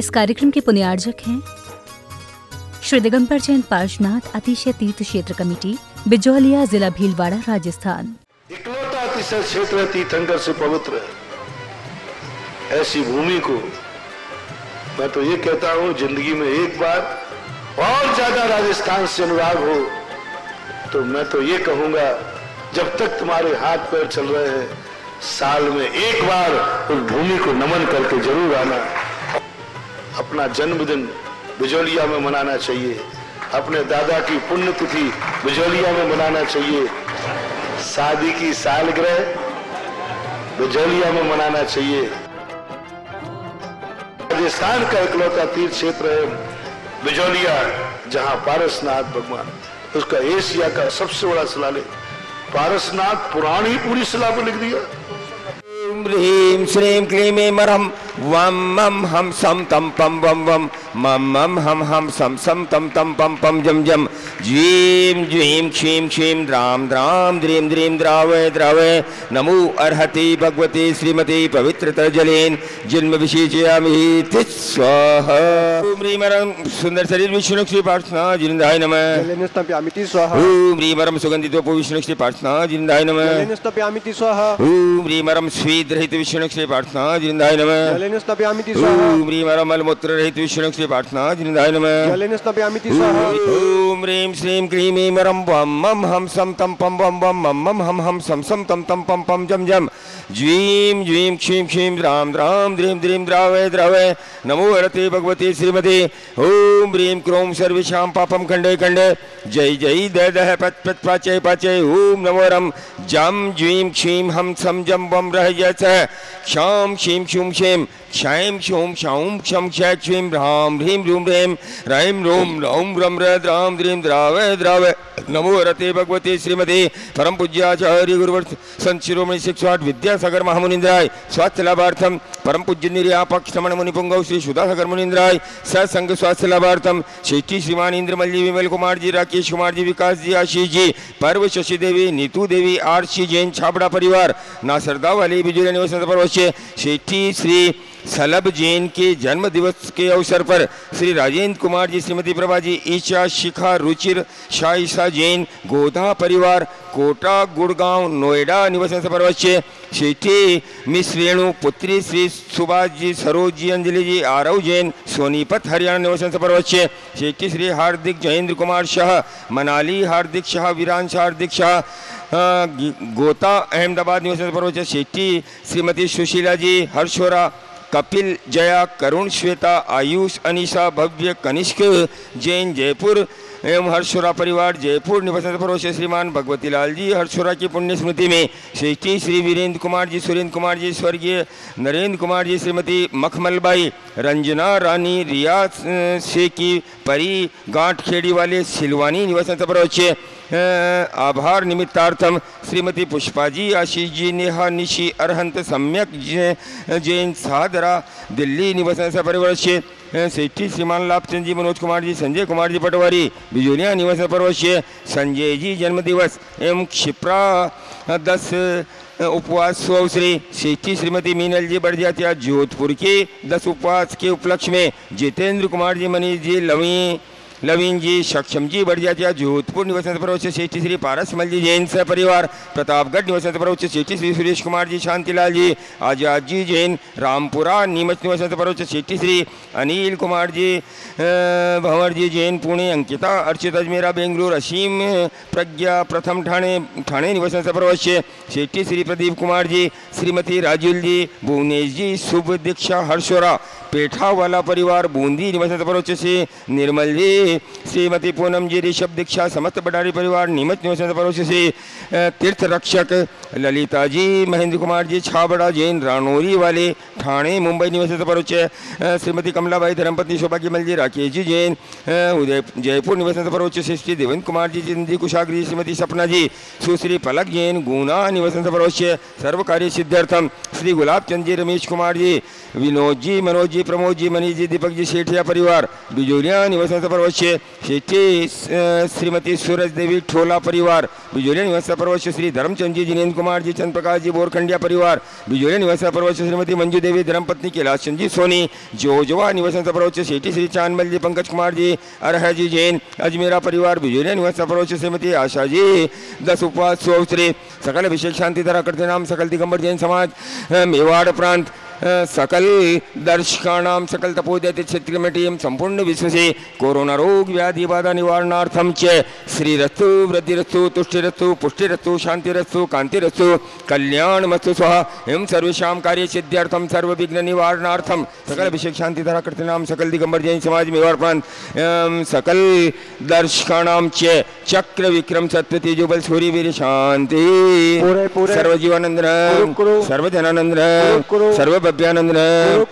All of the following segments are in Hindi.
इस कार्यक्रम के पुण्यार्जक हैं श्री दिगंबर जैन पार्शनाथ अतिशय तीर्थ क्षेत्र कमेटी, बिजौलिया जिला भीलवाड़ा, राजस्थान। इकलौता अतिशय क्षेत्र तीर्थंकर से पवित्र ऐसी भूमि को मैं तो ये कहता हूँ, ज़िंदगी में एक बार और ज़्यादा राजस्थान से अनुराग हो तो मैं तो ये कहूँगा, जब तक तुम्हारे हाथ पैर चल रहे हैं, साल में एक बार उस भूमि को नमन करके ज़रूर आना। अपना जन्मदिन बिजौलिया में मनाना चाहिए। अपने दादा की पुण्यतिथि बिजौलिया में मनाना चाहिए। शादी की सालगिरह बिजौलिया में मनाना चाहिए। राजस्थान का इकलौता तीर्थ क्षेत्र है बिजौलिया, जहाँ पारसनाथ भगवान, उसका एशिया का सबसे बड़ा शिलालेख, पारसनाथ पुरानी पूरी शिला पर लिख दिया। ह्रीं श्रीं क्लीं मरं वं मं हम सम तम पम वम वम मम मम हम हम सम सम तम तम पम पम जम जम ज्वीं ज्वीं क्षीं क्षीं द्रां द्रां द्रीं द्रीं द्रावय द्रावय नमो अर्हति भगवती श्रीमती पवित्रतर जलेन जन्म विशेषयामि स्वाहा ॐ सुंदर शरीर विष्णु श्री प्रार्थना जिंदाय नमः जलेनस्तप्यामिति स्वाहा ॐ विष्णु श्री प्रार्थना जिंदाय नमः जलेनस्तप्यामिति स्वाहा ॐ ह्रीं मरं रहित विष्णु श्री प्रार्थना जिंदाय नमः जलेनस्तप्यामिति स्वाहा ॐ मलमूत्र रहित विष्णु श्री प्रार्थना जिंदाय नमः स्वाहा ॐ ह्रीं श्रीं क्लीं ऐं वं मं हम सम तम पम वम वम मं मं हम हम सम सं तम तम पम पं जम जम ज्वीं ज्वीं क्षीं क्षीं द्रां द्रां द्रीं द्रीं द्रावय द्रावय नमो हरते भगवते श्रीमते ॐ ह्रीं क्रों सर्वेषां पापं खण्डे खण्डे जय जय दय दह पत् पत् पाचय पाचय ॐ नमो रं जं ज्वीं क्षीं हम सम जम वम रह च क्षां क्षीं क्षुं क्षें क्षैं क्षौं क्षौं क्षं क्षय क्षीं ह्रां ह्रीं रूं ह्रीं रैं रों रौं रं र द्रां द्रीं द्रावय द्रावय नमो रते भगवते श्रीमते परम पूज्याचार्य गुरुवर संत शिरोमणि शिक्षाट विद्यासागर महामुनिंद्राय स्वास्थ्य लाभार्थम परम पूज्य निर्यापक श्रमण मुनि पुंगव श्री सुधासागर मुनिंद्राय सत्संग स्वास्थ्य लाभार्थम शेठी श्रीमान इंद्रमल्ली विमल कुमार जी राकेश कुमार जी विकास जी आशीष जी पर्व शशि देवी नीतू देवी आरसी जैन छाबड़ा परिवार नासरदा वाली, बिजुली निवास शेठी श्री सलभ जैन के जन्म दिवस के अवसर पर श्री राजेंद्र कुमार जी, श्रीमती प्रभा जी ईशा शिखा रुचिर शाइसा जैन गोधा परिवार कोटा गुड़गांव नोएडा निवासन परवश्य शेठी मिस रेणु पुत्री श्री सुभाष जी, सरोज जी, अंजलि जी, आरव जैन, सोनीपत हरियाणा निवासन परवश्य शेठी श्री हार्दिक जयेंद्र कुमार शाह, मनाली हार्दिक शाह वीरांश हार्दिक शाह गोता अहमदाबाद निवासन परवश्य शेठी श्रीमती सुशीला जी, हर्षोरा कपिल जया करुण श्वेता आयुष अनिशा भव्य कनिष्क जैन जयपुर एवं हर्षोरा परिवार जयपुर निवासन परोश श्रीमान भगवती लाल जी हर्षोरा की पुण्य स्मृति में श्री श्रेष्ठी श्री वीरेंद्र कुमार जी सुरेंद्र कुमार जी स्वर्गीय नरेंद्र कुमार जी श्रीमती मखमलबाई रंजना रानी रिया अ, शेखी परी गांठ खेड़ी वाले सिलवानी निवासन परोच आभार निमित्तार्थम श्रीमती पुष्पा जी, आशीष जी, नेहा, निशी, अरहंत, सम्यक जैन, सादरा, दिल्ली निवासन परिवर्ष्य सेठी, श्रीमान लाभचंद जी, मनोज कुमार जी, संजय कुमार जी पटवारी बिजोलिया निवासन परवश्य संजय जी जन्मदिवस एवं क्षिप्रा, दस, उपवास अवसरी सेठी, श्रीमती मीनल जी बढ़िया जोधपुर के दस उपवास के उपलक्ष्य में, जितेंद्र कुमार जी, मनीष जी, लवी लवीन जी, सक्षम जी, बढ़िया जोधपुर निवासन परोच सेठी श्री पारसमल जी, जैन सह परिवार, प्रतापगढ़ निवासन परोच सेठी श्री सुरेश कुमार जी, शांतिलाल जी, आज़ाद जी, जैन, रामपुरा, नीमच निवासन परोच सेठी श्री अनिल कुमार जी भंवर जी, जैन, पुणे, अंकिता, अर्चित अजमेरा, बेंगलुरु, असीम, प्रज्ञा, प्रथम ठाणे ठाणे निवासन परोच सेठी श्री प्रदीप कुमार जी, श्रीमती राजुल जी, भुवनेश जी, शुभ दीक्षा, हर्षोरा पेठा वाला परिवार बूंदी निवासी परोच से निर्मल जी, श्रीमती पूनम जी, ऋषभ दीक्षा, समस्त बडारी परिवार नीमच निवासी परोच से तीर्थ रक्षक ललिता जी महेंद्र कुमार जी छाबड़ा जैन रानौरी वाले ठाणे मुंबई निवासन परोच अ, श्रीमती कमलाबाई धर्मपत्नी शोभा की मल जी राकेश जी जैन उदय जयपुर निवासन परोच से श्री देवेंद्र कुमार जी जिंदी कुशाग्री श्रीमती सपना जी सुश्री पलक जैन गुना निवासन परोच सर्व कार्य सिद्धार्थम श्री गुलाब चंद जी रमेश कुमार जी विनोद जी मनोज जी प्रमोद जी मनीष जी दीपक जी सेठिया परिवार बिजोरिया परवश्य शेठी अ, श्रीमती सूरज देवी ठोला परिवार बिजोलिया निवासन परवश्य श्री धर्मचंद जी जिनेन्द्र कुमार जी चंद्र प्रकाश जी, बोरखंडिया परिवार बिजोरिया निवास प्रवच श्रीमती मंजू देवी, धर्मपत्नी कैलाश चंद जी, सोनी, जोजवा निवासी प्रवच सेठी श्री चांदमल जी, पंकज कुमार जी, अरह जी, जैन, अजमेरा परिवार बिजोरिया निवास प्रवच श्रीमती आशा जी, दस उपवास सौ श्री सकल विशेष शांति धरा करते नाम सकल दिगंबर जैन समाज मेवाड़ प्रांत सकल दर्शकाणाम सकल तपोदयति क्षेत्र में टीम संपूर्ण विश्व से कोरोना रोग व्याधि बाधा निवारणार्थम च श्रीरस्तु वृद्धिरस्तु तुष्टिरस्तु पुष्टिरस्तु शांतिरस्तु कांतिरस्तु कल्याण मस्तु स्व एवं सर्वेषां कार्य सिद्ध्यर्थम सर्व विघ्न निवारणार्थम सकल अभिषेक शांति धरा करते नाम सकल दिगंबर जैन समाज मेवाड़ प्रांत सकल दर्शकाणाम च चक्र विक्रम सत्य तेजोबल सूर्य वीर शांति। सर्व जीवानंद सर्व जनानंद सर्व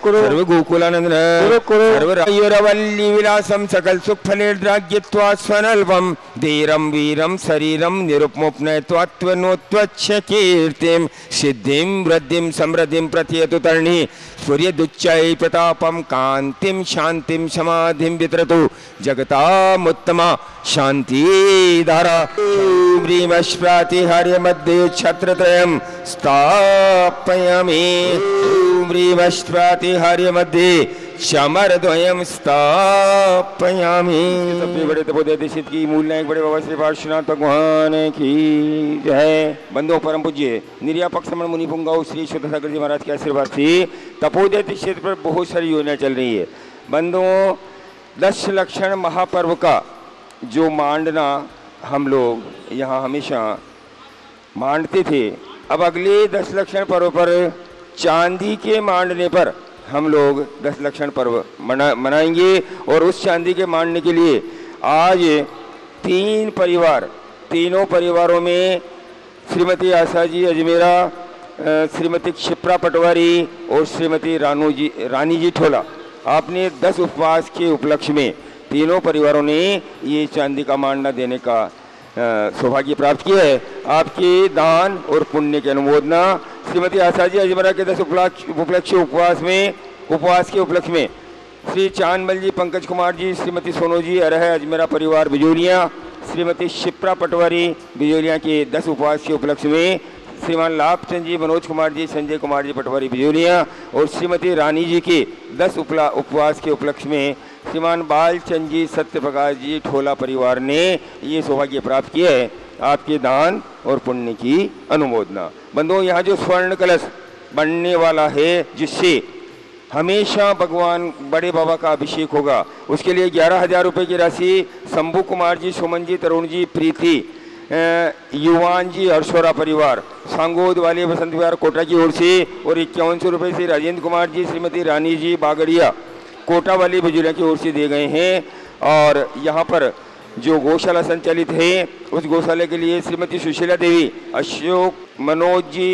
कुरु- सर्व गोकुलानंद कुरु- कुरु- सर्व रायुरवल्ली विलासम सकल सुख फलेर्द्राग्यत्वा स्वनल्पम धीरम वीरम शरीरम निरुपमुपनयत्वात्वनोत्वच्छ कीर्तिम सिद्धिम वृद्धिम समृद्धिम प्रथयतु तर्णी सूर्यदुच्चै प्रतापम कांतिम शांतिम समाधिम वितरतु जगतामुत्तमा शांति धारा ह्रीमश्प्रातिहार्य मध्ये छत्रत्रयं स्थापयामि। मध्ये शमरद्वयं स्थापयामि। सबसे बड़े तपोदय देशित की मूल नायक बड़े बाबा श्री पार्श्वनाथ भगवान की जय। बंदो परम पूज्य, निर्यापक समण मुनि पुंगाओ श्री शुद्ध सागर जी महाराज के आशीर्वाद से तपोदय क्षेत्र पर बहुत सारी योजना चल रही है। बंदों दस लक्षण महापर्व का जो मांडना हम लोग यहाँ हमेशा मांडते थे अब अगले दस लक्षण पर्व पर चांदी के मांडने पर हम लोग दस लक्षण पर्व मना, मनाएँगे और उस चांदी के मांडने के लिए आज तीन परिवार, तीनों परिवारों में श्रीमती आशा जी अजमेरा श्रीमती क्षिप्रा पटवारी और श्रीमती रानू जी रानी जी ठोला। आपने दस उपवास के उपलक्ष्य में तीनों परिवारों ने ये चांदी का मांडना देने का सौभाग्य प्राप्त किया है। आपके दान और पुण्य की अनुमोदना श्रीमती आशा जी अजमेरा के दस उपलक्ष्य उपलक्ष्य उपवास में, उपवास के उपलक्ष्य में। श्री चांदमल जी, पंकज कुमार जी, श्रीमती सोनू जी, अरह अजमेरा परिवार बिजोलिया श्रीमती शिप्रा पटवारी बिजोलिया के दस उपवास के उपलक्ष्य में श्रीमान लाभचंद जी, मनोज कुमार जी, संजय कुमार जी पटवारी बिजोलिया और श्रीमती रानी जी के दस उपला, उपवास के उपलक्ष्य में श्रीमान बालचंद जी सत्य प्रकाश जी, ठोला परिवार ने ये सौभाग्य प्राप्त किया है। आपके दान और पुण्य की अनुमोदना। बंधुओं, यहाँ जो स्वर्ण कलश बनने वाला है, जिससे हमेशा भगवान बड़े बाबा का अभिषेक होगा, उसके लिए ग्यारह हज़ार रुपये की राशि शंभू कुमार जी, सुमन जी, तरुण जी, प्रीति युवान जी हर्षोरा परिवार, सांगोद वाले बसंत विहार कोटा की ओर से, और इक्यावन सौ रुपये से राजेंद्र कुमार जी, श्रीमती रानी जी, बागड़िया। कोटा वाली बिजुलिया की ओर से दिए गए हैं और यहाँ पर जो गौशाला संचालित है, उस गौशाला के लिए श्रीमती सुशीला देवी, अशोक मनोज जी,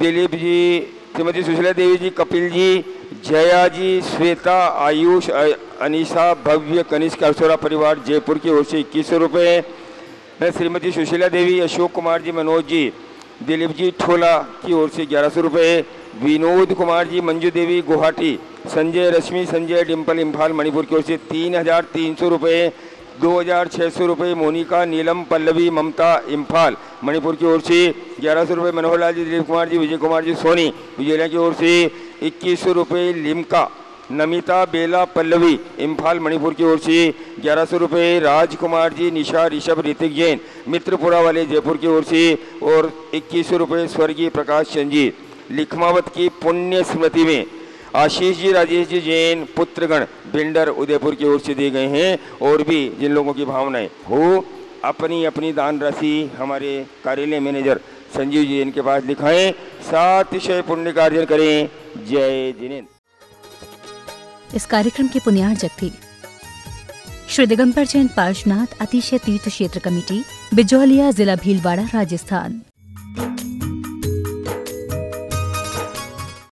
दिलीप जी, श्रीमती सुशीला देवी जी, कपिल जी, जया जी, श्वेता, आयुष अनीशा, भव्य कनिष्क, अरसोरा परिवार जयपुर की ओर से इक्कीस सौ रुपये श्रीमती सुशीला देवी, अशोक कुमार जी, मनोज जी, दिलीप जी, ठोला की ओर से ग्यारह सौ रुपये विनोद कुमार जी, मंजू देवी, गुवाहाटी, संजय रश्मि, संजय डिम्पल इम्फाल, मणिपुर की ओर से तीन हज़ार तीन सौ रुपये दो हज़ार छः सौ रुपये मोनिका, नीलम, पल्लवी, ममता, इम्फाल, मणिपुर की ओर से ग्यारह सौ रुपये मनोहर लाल जी, दिलीप कुमार जी, विजय कुमार जी, सोनी विजयला की ओर से इक्कीस सौ रुपये लिमका, नमिता, बेला, पल्लवी, इम्फाल, मणिपुर की ओर से ग्यारह सौ रुपये राजकुमार जी, निशा, ऋषभ, ऋतिक जैन, मित्रपुरा वाले जयपुर की ओर से और इक्कीस सौ रुपये स्वर्गीय प्रकाश जी लिखमावत की पुण्य स्मृति में आशीष जी राजेश जी जैन पुत्रगण बिल्डर उदयपुर की ओर से दिए गए हैं और भी जिन लोगों की भावनाएँ हो अपनी अपनी दान राशि हमारे कार्यालय मैनेजर संजीव जी इनके पास लिखाएँ सातिशय पुण्य का अर्जन करें। जय जिनेन्द्र। इस कार्यक्रम के पुण्यार्जक थे श्री दिगंबर जैन पार्शनाथ अतिशय तीर्थ क्षेत्र कमेटी, बिजौलिया, जिला भीलवाड़ा, राजस्थान।